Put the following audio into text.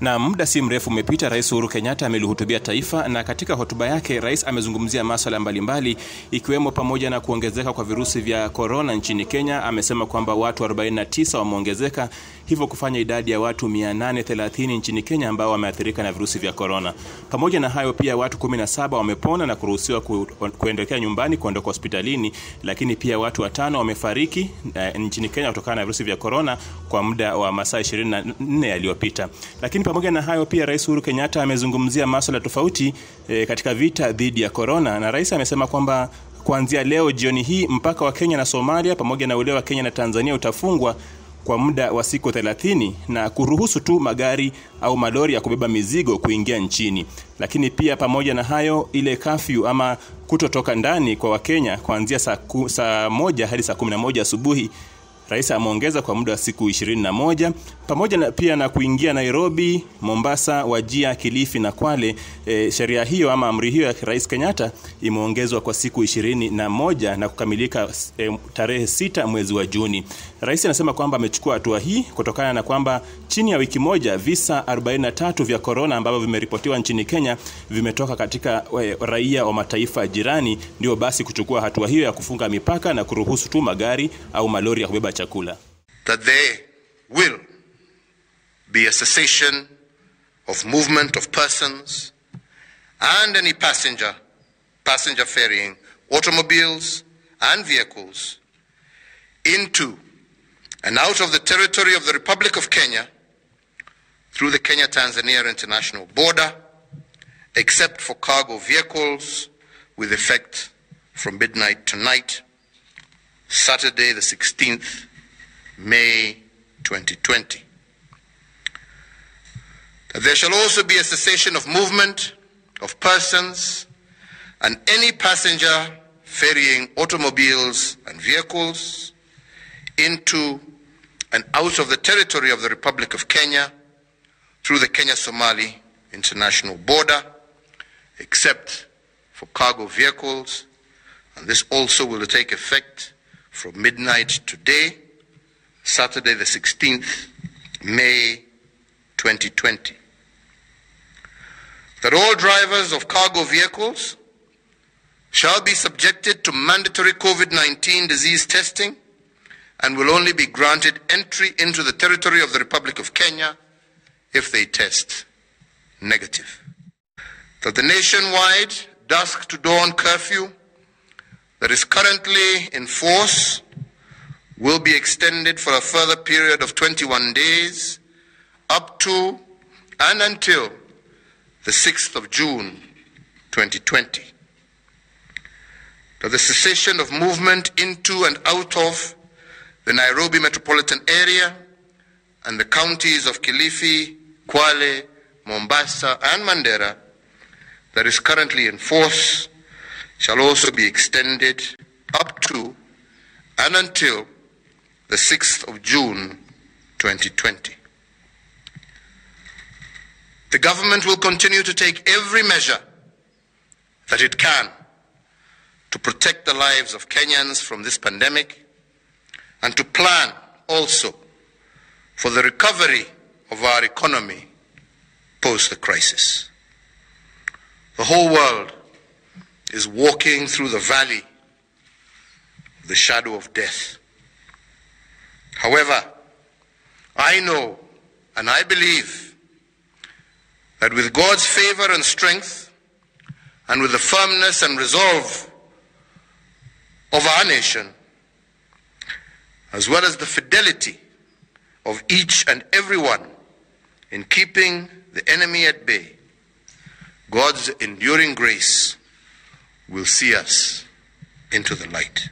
Na muda si mrefu umepita, Rais Uhuru Kenyatta amelihutubia taifa, na katika hotuba yake rais amezungumzia masuala mbalimbali ikiwemo pamoja na kuongezeka kwa virusi vya korona nchini Kenya. Amesema kwamba watu 49 wameongezeka, hivyo kufanya idadi ya watu 830 nchini Kenya ambao wameathirika na virusi vya korona. Pamoja na hayo, pia watu 17 wamepona na kuruhusiwa ku, kuendekea nyumbani, kuondoka hospitalini, lakini pia watu watano wamefariki eh, nchini Kenya kutokana na virusi vya korona kwa muda wa masaa 24 yaliyopita. Lakini pamoja na hayo pia Rais Uhuru Kenyatta amezungumzia masuala tofauti e, katika vita dhidi ya korona, na rais amesema kwamba kuanzia leo jioni hii mpaka wa Kenya na Somalia pamoja na ule wa Kenya na Tanzania utafungwa kwa muda wa siku 30 na kuruhusu tu magari au malori ya kubeba mizigo kuingia nchini. Lakini pia pamoja na hayo, ile kafyu ama kutotoka ndani kwa Wakenya kuanzia saa, saa moja hadi saa 11 asubuhi Rais ameongeza kwa muda wa siku 21 pamoja na pia na kuingia Nairobi, Mombasa, Wajia, Kilifi na Kwale. E, sheria hiyo ama amri hiyo ya Rais Kenyatta imeongezwa kwa siku ishirini na moja na kukamilika e, tarehe sita mwezi wa Juni. Rais anasema kwamba amechukua hatua hii kutokana na kwamba chini ya wiki moja visa 43 vya korona ambavyo vimeripotiwa nchini Kenya vimetoka katika we, raia wa mataifa jirani, ndio basi kuchukua hatua hiyo ya kufunga mipaka na kuruhusu tu magari au malori ya kubeba chakula. that there will be a cessation of movement of persons and any passenger passenger ferrying automobiles and vehicles into and out of the territory of the Republic of Kenya through the Kenya-Tanzania international border except for cargo vehicles with effect from midnight tonight Saturday the 16th May 2020. That there shall also be a cessation of movement of persons and any passenger ferrying automobiles and vehicles into and out of the territory of the Republic of Kenya through the Kenya Somali international border, except for cargo vehicles, and this also will take effect from midnight today, Saturday, the 16th May 2020. That all drivers of cargo vehicles shall be subjected to mandatory COVID 19 disease testing and will only be granted entry into the territory of the Republic of Kenya if they test negative. That the nationwide dusk to dawn curfew that is currently in force will be extended for a further period of 21 days up to and until the 6th of June 2020. That the cessation of movement into and out of the Nairobi metropolitan area and the counties of Kilifi, Kwale, Mombasa, and Mandera that is currently in force shall also be extended up to and until the 6th of June 2020. The government will continue to take every measure that it can to protect the lives of Kenyans from this pandemic and to plan also for the recovery of our economy post the crisis. The whole world is walking through the valley the shadow of death. However, I know and I believe that with God's favor and strength, and with the firmness and resolve of our nation, as well as the fidelity of each and every one in keeping the enemy at bay, God's enduring grace will see us into the light.